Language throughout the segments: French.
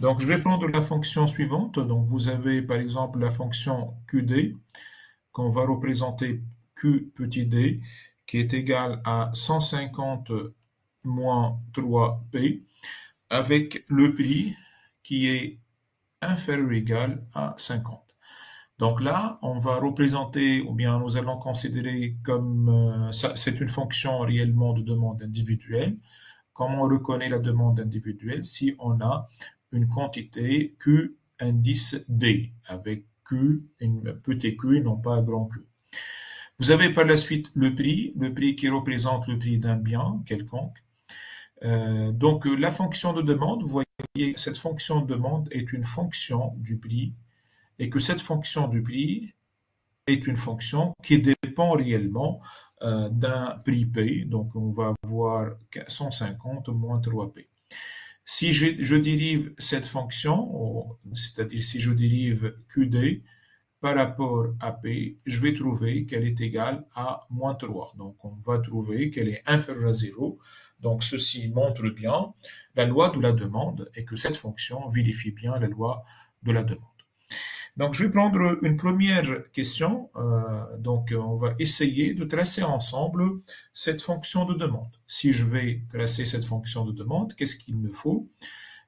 Donc, je vais prendre la fonction suivante. Donc, vous avez par exemple la fonction QD qu'on va représenter Q petit d qui est égal à 150 moins 3P avec le prix qui est inférieur ou égal à 50. Donc là, on va représenter, ou bien nous allons considérer comme, euh, c'est une fonction réellement de demande individuelle. Comment on reconnaît la demande individuelle Si on a une quantité Q indice D, avec Q, une petit q, non pas un grand Q. Vous avez par la suite le prix, le prix qui représente le prix d'un bien quelconque. Euh, donc la fonction de demande, vous voyez, cette fonction de demande est une fonction du prix et que cette fonction du prix est une fonction qui dépend réellement euh, d'un prix P. Donc, on va avoir 150 moins 3P. Si je, dérive cette fonction, c'est-à-dire si je dérive QD par rapport à P, je vais trouver qu'elle est égale à moins 3. Donc, on va trouver qu'elle est inférieure à 0. Donc, ceci montre bien la loi de la demande et que cette fonction vérifie bien la loi de la demande. Donc, je vais prendre une première question. Euh, donc, on va essayer de tracer ensemble cette fonction de demande. Si je vais tracer cette fonction de demande, qu'est-ce qu'il me faut?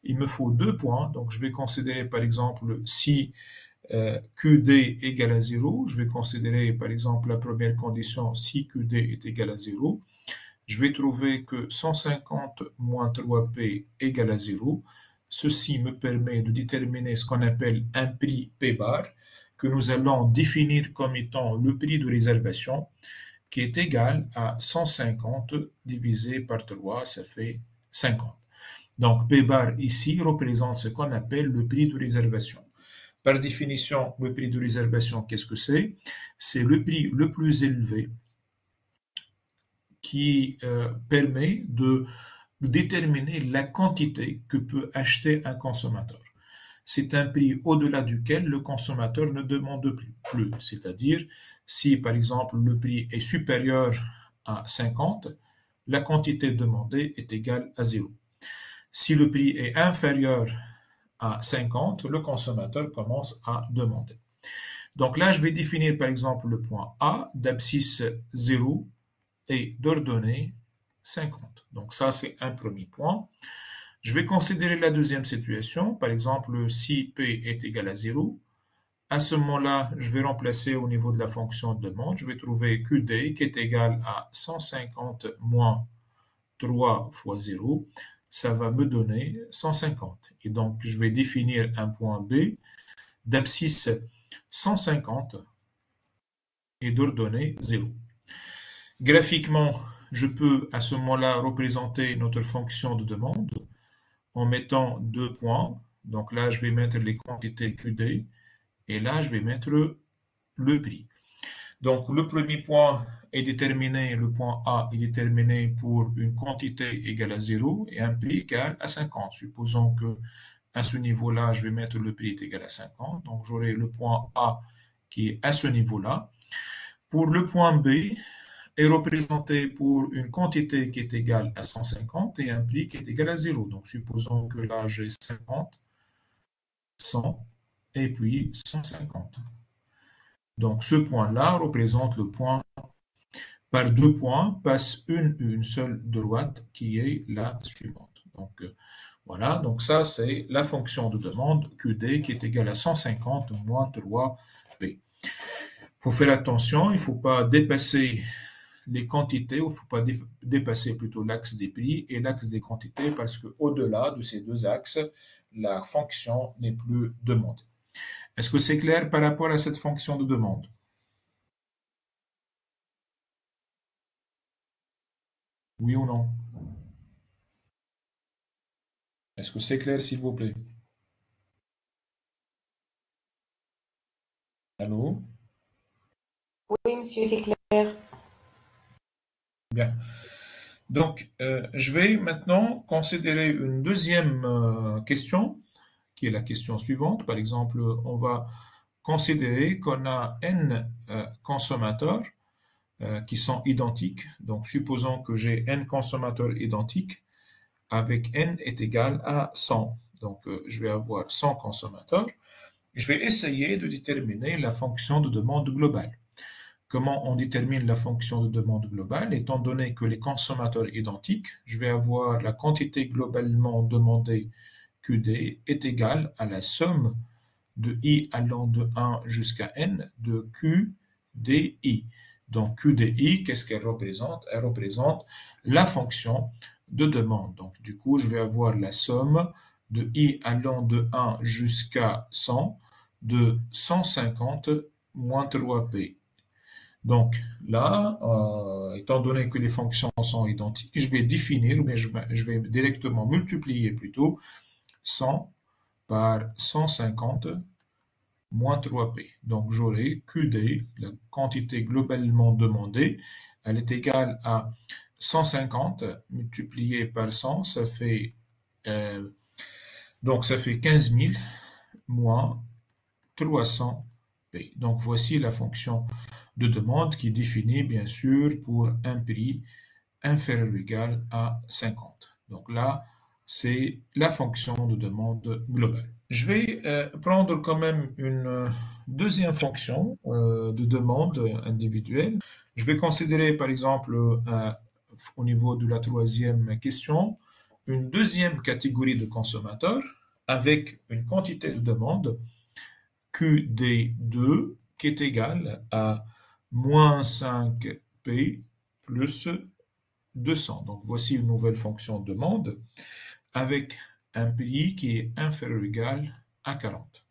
Il me faut deux points. Donc, je vais considérer, par exemple, si euh, QD égale à 0, je vais considérer, par exemple, la première condition, si QD est égal à 0. Je vais trouver que 150 moins 3P égale à 0. Ceci me permet de déterminer ce qu'on appelle un prix P bar, que nous allons définir comme étant le prix de réservation, qui est égal à 150 divisé par 3, ça fait 50. Donc P bar ici représente ce qu'on appelle le prix de réservation. Par définition, le prix de réservation, qu'est-ce que c'est? C'est le prix le plus élevé qui euh, permet de déterminer la quantité que peut acheter un consommateur. C'est un prix au-delà duquel le consommateur ne demande plus. C'est-à-dire, si par exemple le prix est supérieur à 50, la quantité demandée est égale à 0. Si le prix est inférieur à 50, le consommateur commence à demander. Donc là, je vais définir par exemple le point A d'abscisse 0 et d'ordonnée 50. Donc ça, c'est un premier point. Je vais considérer la deuxième situation. Par exemple, si P est égal à 0, à ce moment-là, je vais remplacer au niveau de la fonction de demande. Je vais trouver QD qui est égal à 150 moins 3 fois 0. Ça va me donner 150. Et donc, je vais définir un point B d'abscisse 150 et d'ordonnée 0. Graphiquement, je peux à ce moment-là représenter notre fonction de demande en mettant deux points. Donc là, je vais mettre les quantités QD et là, je vais mettre le prix. Donc le premier point est déterminé, le point A est déterminé pour une quantité égale à 0 et un prix égal à 50. Supposons que à ce niveau-là, je vais mettre le prix égal à 50. Donc j'aurai le point A qui est à ce niveau-là. Pour le point B, est représenté pour une quantité qui est égale à 150 et un prix qui est égal à 0. Donc, supposons que là, j'ai 50, 100 et puis 150. Donc, ce point-là représente le point par deux points, passe une, une seule droite qui est la suivante. Donc, euh, voilà, donc ça, c'est la fonction de demande QD qui est égale à 150 moins 3B. Il faut faire attention, il ne faut pas dépasser les quantités, il ne faut pas dépasser plutôt l'axe des prix et l'axe des quantités parce qu'au-delà de ces deux axes, la fonction n'est plus demandée. Est-ce que c'est clair par rapport à cette fonction de demande? Oui ou non? Est-ce que c'est clair, s'il vous plaît? Allô? Oui, monsieur, c'est clair. Bien. Donc, euh, je vais maintenant considérer une deuxième euh, question, qui est la question suivante. Par exemple, on va considérer qu'on a n euh, consommateurs qui sont identiques. Donc, supposons que j'ai n consommateurs identiques avec n est égal à 100. Donc, je vais avoir 100 consommateurs. Je vais essayer de déterminer la fonction de demande globale. Comment on détermine la fonction de demande globale Étant donné que les consommateurs identiques, je vais avoir la quantité globalement demandée QD est égale à la somme de i allant de 1 jusqu'à n de QDI. Donc QDI, qu'est-ce qu'elle représente? Elle représente la fonction de demande. Donc du coup, je vais avoir la somme de i allant de 1 jusqu'à 100 de 150 moins 3p. Donc là, euh, étant donné que les fonctions sont identiques, je vais définir, ou bien je, vais directement multiplier plutôt 100 par 150 moins 3p. Donc j'aurai QD, la quantité globalement demandée, elle est égale à 150 multiplié par 100, ça fait, euh, donc ça fait 15 000 moins 300p. Donc voici la fonction de demande qui est définie bien sûr pour un prix inférieur ou égal à 50. Donc là, c'est la fonction de demande globale. Je vais euh, prendre quand même une euh, deuxième fonction euh, de demande individuelle. Je vais considérer par exemple au niveau de la troisième question une deuxième catégorie de consommateurs avec une quantité de demande QD2 qui est égale à moins 5P plus 200. Donc voici une nouvelle fonction de demande avec un prix qui est inférieur ou égal à 40.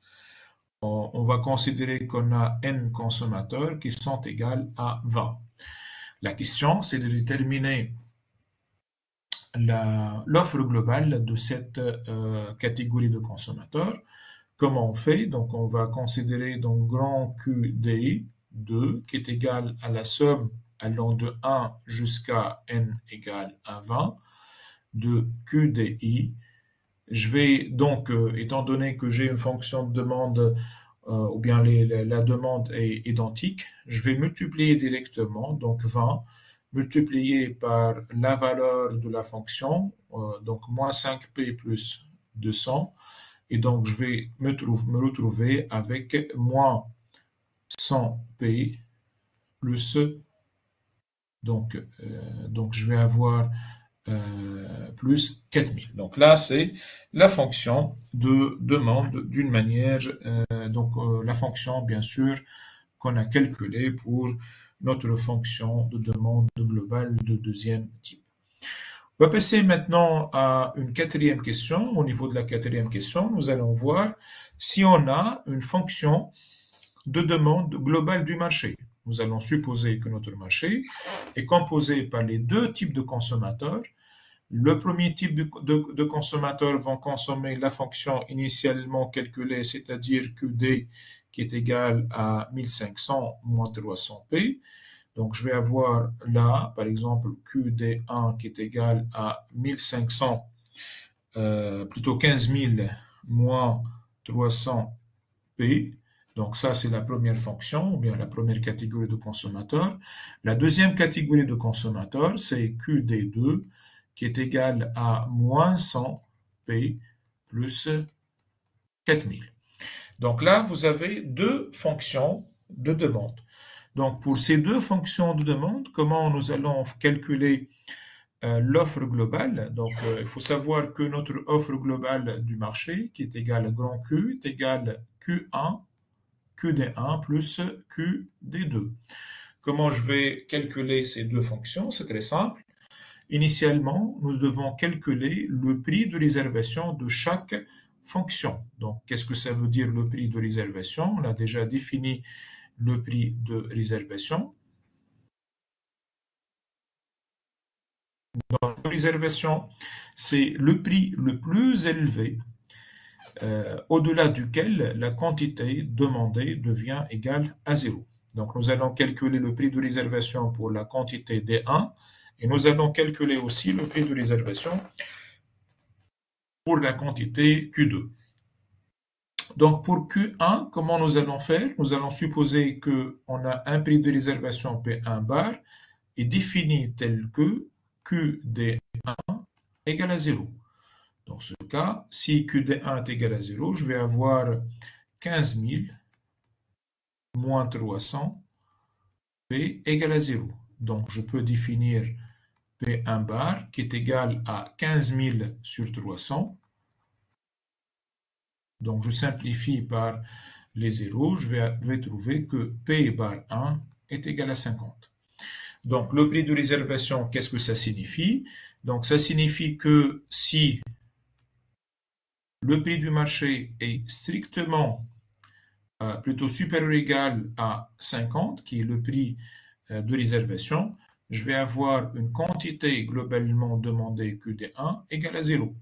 On va considérer qu'on a n consommateurs qui sont égales à 20. La question, c'est de déterminer l'offre globale de cette euh, catégorie de consommateurs. Comment on fait? Donc, on va considérer donc grand QDI 2 qui est égal à la somme allant de 1 jusqu'à n égale à 20 de QDI je vais donc, euh, étant donné que j'ai une fonction de demande euh, ou bien la demande est identique, je vais multiplier directement, donc 20, multiplié par la valeur de la fonction, euh, donc moins 5p plus 200, et donc je vais me, me retrouver avec moins 100p plus, donc, donc je vais avoir euh, plus 4000. Donc là, c'est la fonction de demande d'une manière, euh, donc euh, la fonction, bien sûr, qu'on a calculée pour notre fonction de demande globale de deuxième type. On va passer maintenant à une quatrième question. Au niveau de la quatrième question, nous allons voir si on a une fonction de demande globale du marché nous allons supposer que notre marché est composé par les deux types de consommateurs. Le premier type de, consommateurs vont consommer la fonction initialement calculée, c'est-à-dire QD qui est égal à 1500 moins 300p. Donc, je vais avoir là, par exemple, QD1 qui est égal à 1500, euh, plutôt 15000 moins 300p. Donc ça, c'est la première fonction, ou bien la première catégorie de consommateurs. La deuxième catégorie de consommateurs, c'est QD2, qui est égal à moins 100P plus 4000. Donc là, vous avez deux fonctions de demande. Donc pour ces deux fonctions de demande, comment nous allons calculer euh, l'offre globale? Donc euh, il faut savoir que notre offre globale du marché, qui est égale à grand Q, est égale Q1 QD1 plus QD2. Comment je vais calculer ces deux fonctions? C'est très simple. Initialement, nous devons calculer le prix de réservation de chaque fonction. Donc, qu'est-ce que ça veut dire le prix de réservation? On a déjà défini le prix de réservation. La réservation, c'est le prix le plus élevé euh, au-delà duquel la quantité demandée devient égale à 0. Donc nous allons calculer le prix de réservation pour la quantité D1 et nous allons calculer aussi le prix de réservation pour la quantité Q2. Donc pour Q1, comment nous allons faire? Nous allons supposer qu'on a un prix de réservation P1 bar et défini tel que QD1 égale à 0. Dans ce cas, si QD1 est égal à 0, je vais avoir 15 000 moins 300, P égale à 0. Donc, je peux définir P1 bar qui est égal à 15 000 sur 300. Donc, je simplifie par les zéros, je vais, trouver que P bar 1 est égal à 50. Donc, le prix de réservation, qu'est-ce que ça signifie? Donc, ça signifie que si le prix du marché est strictement euh, plutôt supérieur ou égal à 50, qui est le prix euh, de réservation, je vais avoir une quantité globalement demandée QD1 égale à 0.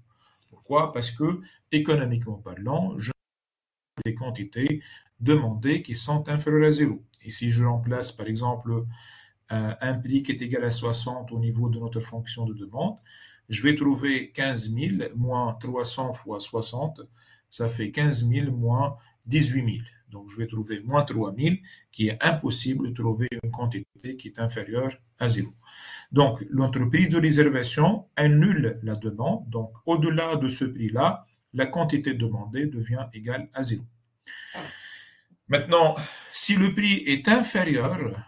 Pourquoi? Parce que, économiquement parlant, je des quantités demandées qui sont inférieures à 0. Et si je remplace, par exemple, euh, un prix qui est égal à 60 au niveau de notre fonction de demande, je vais trouver 15 000 moins 300 fois 60, ça fait 15 000 moins 18 000. Donc, je vais trouver moins 3 000, qui est impossible de trouver une quantité qui est inférieure à 0. Donc, l'entreprise de réservation annule la demande. Donc, au-delà de ce prix-là, la quantité demandée devient égale à 0. Maintenant, si le prix est inférieur,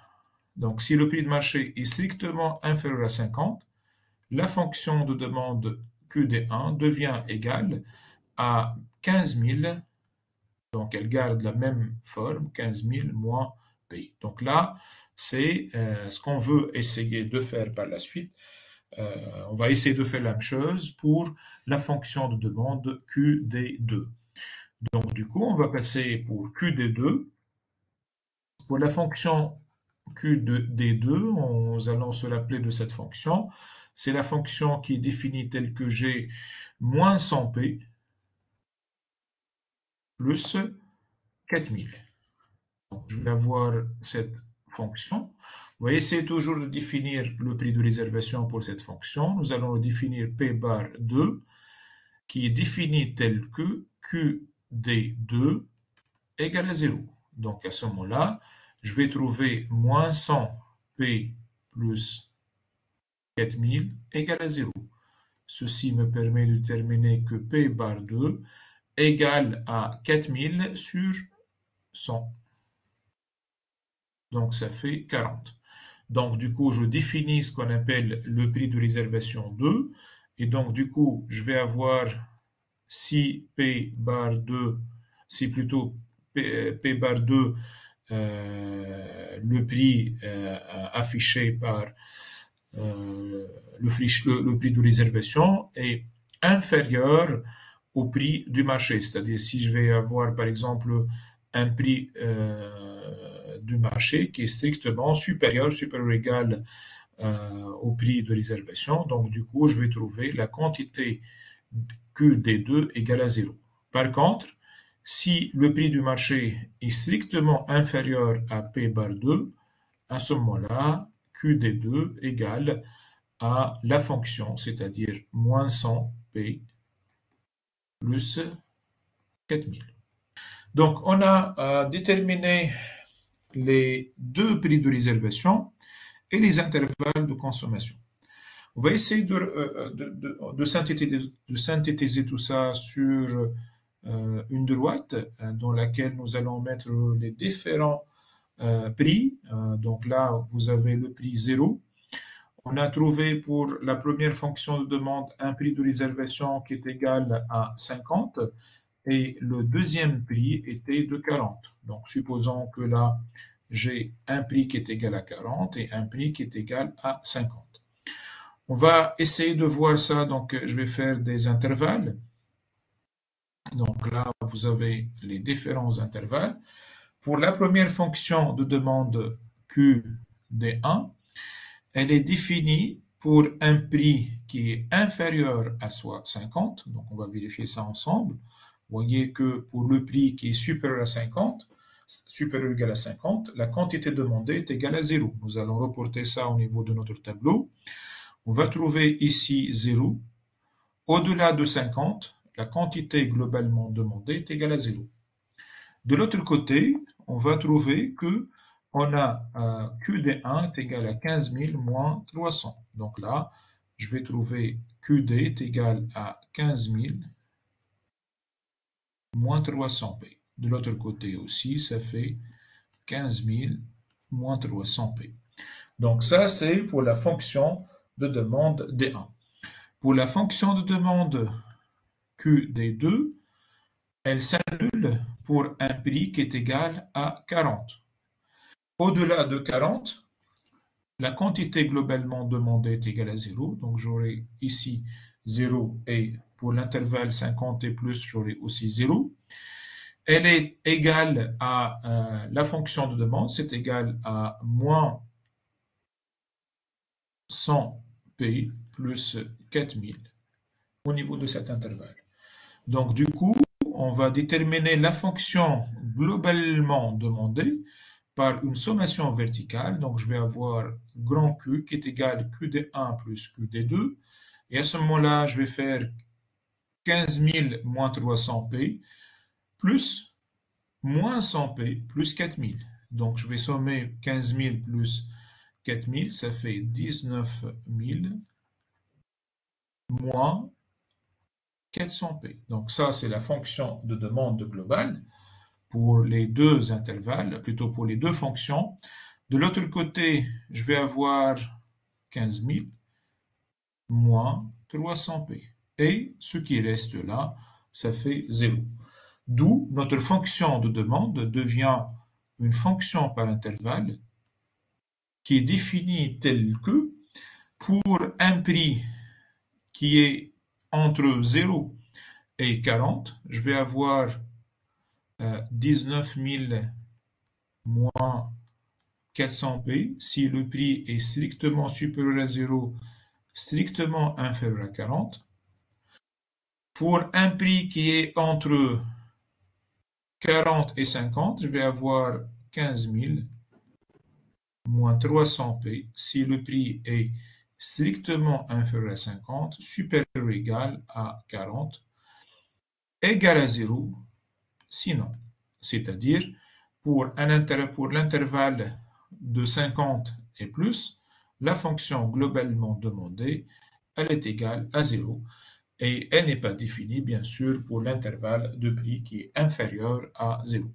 donc si le prix de marché est strictement inférieur à 50, la fonction de demande QD1 devient égale à 15 000, donc elle garde la même forme, 15 000 moins P. Donc là, c'est euh, ce qu'on veut essayer de faire par la suite. Euh, on va essayer de faire la même chose pour la fonction de demande QD2. Donc du coup, on va passer pour QD2. Pour la fonction QD2, on, allons se rappeler de cette fonction c'est la fonction qui est définie telle que j'ai moins 100p plus 4000. Donc, je vais avoir cette fonction. Vous voyez, c'est toujours de définir le prix de réservation pour cette fonction. Nous allons le définir p bar 2 qui est défini tel que qd2 égale à 0. Donc à ce moment-là, je vais trouver moins 100p plus 4000 égale à 0. Ceci me permet de déterminer que P bar 2 égale à 4000 sur 100. Donc ça fait 40. Donc du coup, je définis ce qu'on appelle le prix de réservation 2. Et donc du coup, je vais avoir si P bar 2, si plutôt P, bar 2, euh, le prix euh, affiché par euh, le, prix de réservation est inférieur au prix du marché. C'est-à-dire si je vais avoir par exemple un prix euh, du marché qui est strictement supérieur, supérieur ou égal euh, au prix de réservation, donc du coup je vais trouver la quantité QD2 égale à 0. Par contre, si le prix du marché est strictement inférieur à P bar 2, à ce moment-là, QD2 égale à la fonction, c'est-à-dire moins 100p plus 4000. Donc, on a euh, déterminé les deux prix de réservation et les intervalles de consommation. On va essayer de, euh, de, synthétiser, tout ça sur euh, une droite dans laquelle nous allons mettre les différents euh, prix. Euh, donc là, vous avez le prix 0. On a trouvé pour la première fonction de demande un prix de réservation qui est égal à 50 et le deuxième prix était de 40. Donc supposons que là, j'ai un prix qui est égal à 40 et un prix qui est égal à 50. On va essayer de voir ça, donc je vais faire des intervalles. Donc là, vous avez les différents intervalles. Pour la première fonction de demande QD1, elle est définie pour un prix qui est inférieur à soit 50, donc on va vérifier ça ensemble. Vous voyez que pour le prix qui est supérieur à 50, supérieur ou égal à 50, la quantité demandée est égale à 0. Nous allons reporter ça au niveau de notre tableau. On va trouver ici 0. Au-delà de 50, la quantité globalement demandée est égale à 0. De l'autre côté, on va trouver que on a QD1 est égal à 15 000 moins 300. Donc là, je vais trouver QD est égal à 15 000 moins 300P. De l'autre côté aussi, ça fait 15 000 moins 300P. Donc ça, c'est pour la fonction de demande D1. Pour la fonction de demande QD2, elle s'annule pour un prix qui est égal à 40. Au-delà de 40, la quantité globalement demandée est égale à 0. Donc j'aurai ici 0 et pour l'intervalle 50 et plus, j'aurai aussi 0. Elle est égale à euh, la fonction de demande, c'est égal à moins 100p plus 4000 au niveau de cet intervalle. Donc du coup, on va déterminer la fonction globalement demandée par une sommation verticale. Donc je vais avoir grand Q qui est égal à QD1 plus QD2. Et à ce moment-là, je vais faire 15 000 moins 300p plus moins 100p plus 4000. Donc, je vais sommer 15 000 plus 4000, ça fait 19 000 moins 400p. Donc, ça, c'est la fonction de demande globale pour les deux intervalles, plutôt pour les deux fonctions. De l'autre côté, je vais avoir 15 000 moins 300p. Et ce qui reste là, ça fait 0. D'où notre fonction de demande devient une fonction par intervalle qui est définie telle que pour un prix qui est entre 0 et 40, je vais avoir 19 000 moins 400p. Si le prix est strictement supérieur à 0, strictement inférieur à 40. Pour un prix qui est entre 40 et 50, je vais avoir 15 000 moins 300p si le prix est strictement inférieur à 50, supérieur ou égal à 40, égal à 0, sinon. C'est-à-dire, pour, l'intervalle de 50 et plus, la fonction globalement demandée, elle est égale à 0 et elle n'est pas définie, bien sûr, pour l'intervalle de prix qui est inférieur à 0.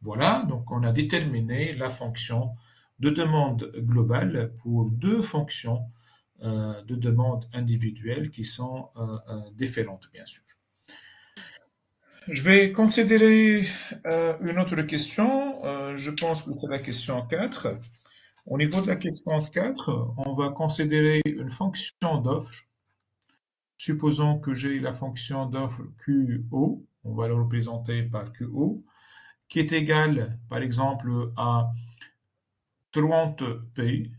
Voilà, donc on a déterminé la fonction de demande globale pour deux fonctions euh, de demande individuelle qui sont euh, euh, différentes, bien sûr. Je vais considérer une autre question. je pense que c'est la question 4. Au niveau de la question 4, on va considérer une fonction d'offre Supposons que j'ai la fonction d'offre QO, on va le représenter par QO, qui est égale, par exemple, à 30P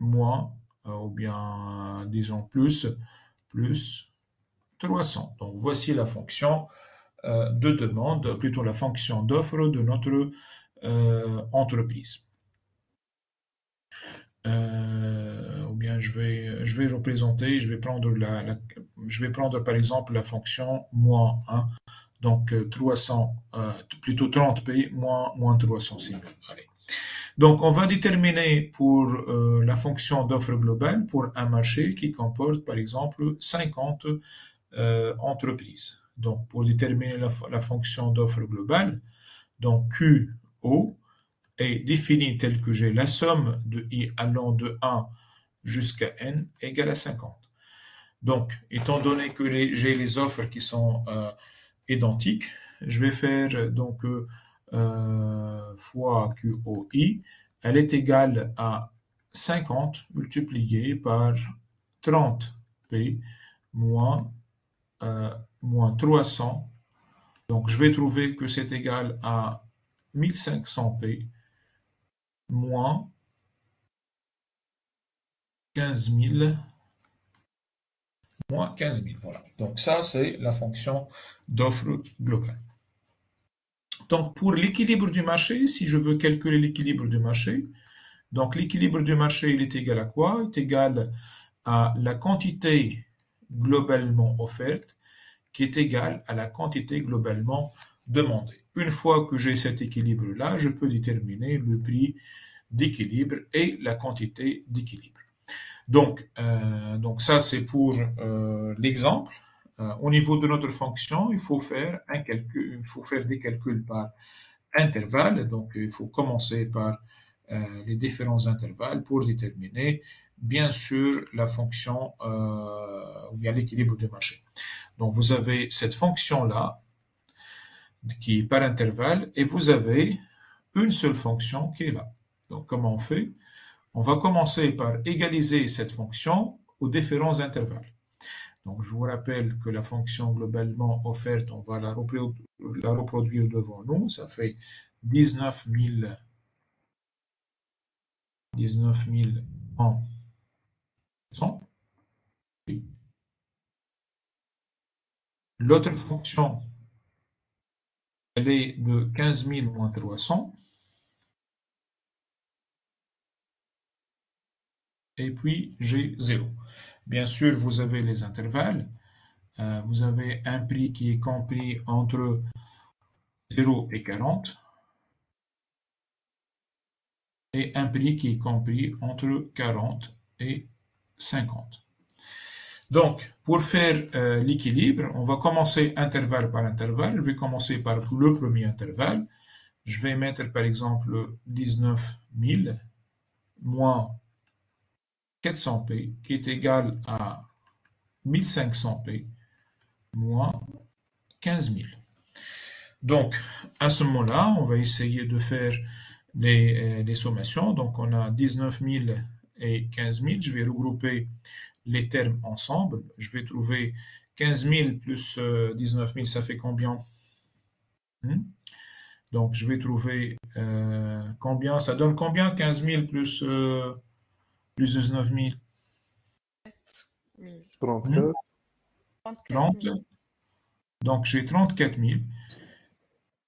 moins, euh, ou bien, disons plus, plus 300. Donc, voici la fonction euh, de demande, plutôt la fonction d'offre de notre euh, entreprise. Euh, ou bien je vais, je vais représenter, je vais prendre la, je vais prendre par exemple la fonction moins 1, donc 300, euh, euh, plutôt 30p moins, moins 300 Allez. Donc on va déterminer pour la fonction d'offre globale pour un marché qui comporte par exemple 50 entreprises. Donc pour déterminer la fonction d'offre globale, donc QO, est définie telle que j'ai la somme de i allant de 1 jusqu'à n égale à 50. Donc, étant donné que j'ai les offres qui sont euh, identiques, je vais faire donc euh, fois QOI, elle est égale à 50 multiplié par 30P moins, euh, moins 300. Donc, je vais trouver que c'est égal à 1500P moins 15 000 moins 15 000. Voilà. Donc ça, c'est la fonction d'offre globale. Donc pour l'équilibre du marché, si je veux calculer l'équilibre du marché, donc l'équilibre du marché, il est égal à quoi? Il est égal à la quantité globalement offerte qui est égale à la quantité globalement demandée. Une fois que j'ai cet équilibre-là, je peux déterminer le prix d'équilibre et la quantité d'équilibre. Donc, euh, donc ça, c'est pour euh, l'exemple. Euh, au niveau de notre fonction, il faut faire un calcul, il faut faire des calculs par intervalle. Donc, il faut commencer par les différents intervalles pour déterminer, bien sûr, la fonction ou bien l'équilibre du marché. Donc, vous avez cette fonction-là qui est par intervalle et vous avez une seule fonction qui est là. Donc, comment on fait? On va commencer par égaliser cette fonction aux différents intervalles. Donc, je vous rappelle que la fonction globalement offerte, on va la reproduire, devant nous. Ça fait 19 000, 19 000 en 100. L'autre fonction, elle est de 15 000 moins 300. et puis j'ai 0. Bien sûr, vous avez les intervalles. Euh, vous avez un prix qui est compris entre 0 et 40 et un prix qui est compris entre 40 et 50. Donc, pour faire euh, l'équilibre, on va commencer intervalle par intervalle. Je vais commencer par le premier intervalle. Je vais mettre par exemple 19 000 moins 400p qui est égal à 1500p moins 15 000. Donc, à ce moment-là, on va essayer de faire les, euh, les, sommations. Donc, on a 19 000 et 15 000. Je vais regrouper les termes ensemble. Je vais trouver 15 000 plus 19 euh, 000, ça fait combien? Hmm? Donc, je vais trouver euh, combien? Ça donne combien 15 000 plus plus 19 000. 34. 30. Donc j'ai 34 000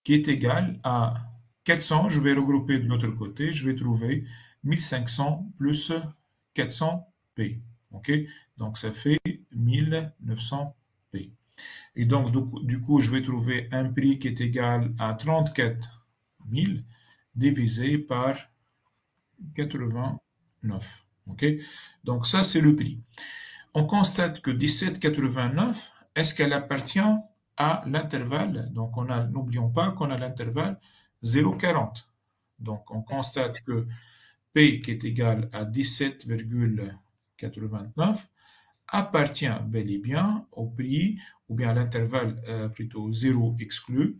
qui est égal à 400. Je vais regrouper de l'autre côté. Je vais trouver 1500 plus 400p. OK? Donc ça fait 1900p. Et donc du coup, je vais trouver un prix qui est égal à 34 000 divisé par 89. Donc ça, c'est le prix. On constate que 17,89, est-ce qu'elle appartient à l'intervalle? Donc on n'oublions pas qu'on a l'intervalle 0,40. Donc on constate que P qui est égal à 17,89 appartient bel et bien au prix, ou bien à l'intervalle euh, plutôt 0 exclu,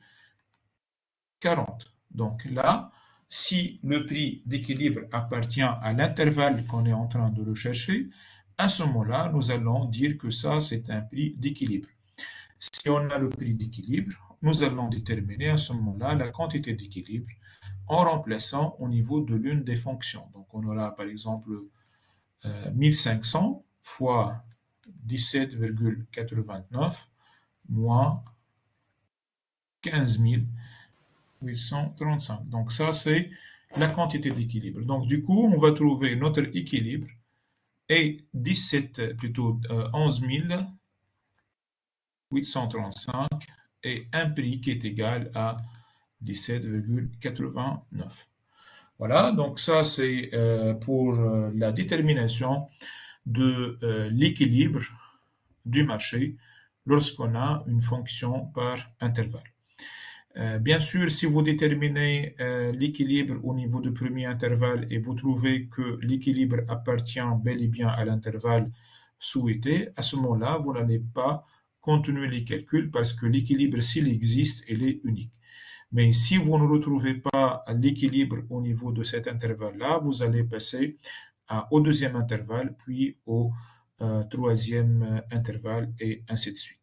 40. Donc là, si le prix d'équilibre appartient à l'intervalle qu'on est en train de rechercher, à ce moment-là, nous allons dire que ça, c'est un prix d'équilibre. Si on a le prix d'équilibre, nous allons déterminer à ce moment-là la quantité d'équilibre en remplaçant au niveau de l'une des fonctions. Donc, on aura par exemple 1500 fois 17,89 moins 15 000 835. Donc ça, c'est la quantité d'équilibre. Donc du coup, on va trouver notre équilibre et 17, plutôt 11 835 et un prix qui est égal à 17,89. Voilà, donc ça c'est euh, pour euh, la détermination de euh, l'équilibre du marché lorsqu'on a une fonction par intervalle. Bien sûr, si vous déterminez l'équilibre au niveau du premier intervalle et vous trouvez que l'équilibre appartient bel et bien à l'intervalle souhaité, à ce moment-là, vous n'allez pas continuer les calculs parce que l'équilibre, s'il existe, il est unique. Mais si vous ne retrouvez pas l'équilibre au niveau de cet intervalle-là, vous allez passer au deuxième intervalle, puis au euh, troisième intervalle, et ainsi de suite.